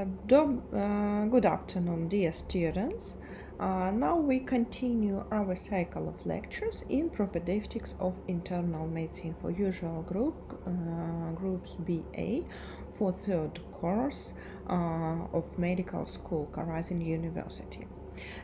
Uh, good afternoon, dear students. Uh, now we continue our cycle of lectures in propedeutics of internal medicine for usual group uh, groups BA for third course of medical school Karazin University.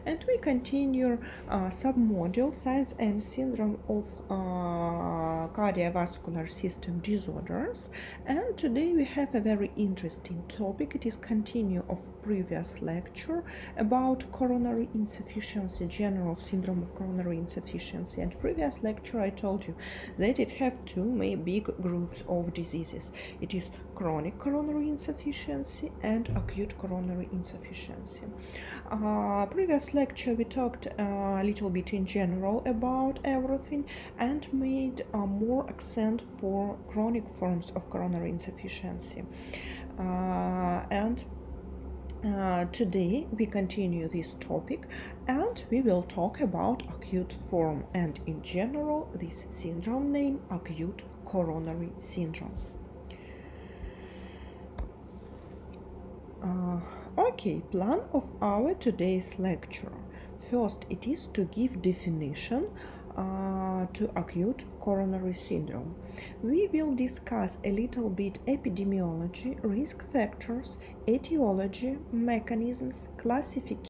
And we continue uh, submodule signs and syndrome of uh, cardiovascular system disorders. And today we have a very interesting topic. It is continue of previous lecture about coronary insufficiency, general syndrome of coronary insufficiency. And previous lecture I told you that it have two main big groups of diseases. It is chronic coronary insufficiency and acute coronary insufficiency. Uh, previous lecture we talked uh, a little bit in general about everything and made more accent for chronic forms of coronary insufficiency. Uh, and uh, today we continue this topic and we will talk about acute form and in general this syndrome name acute coronary syndrome uh, okay plan of our today's lecture first it is to give definition uh, to acute coronary syndrome. We will discuss a little bit epidemiology, risk factors, etiology, mechanisms, classification